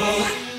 unstoppable.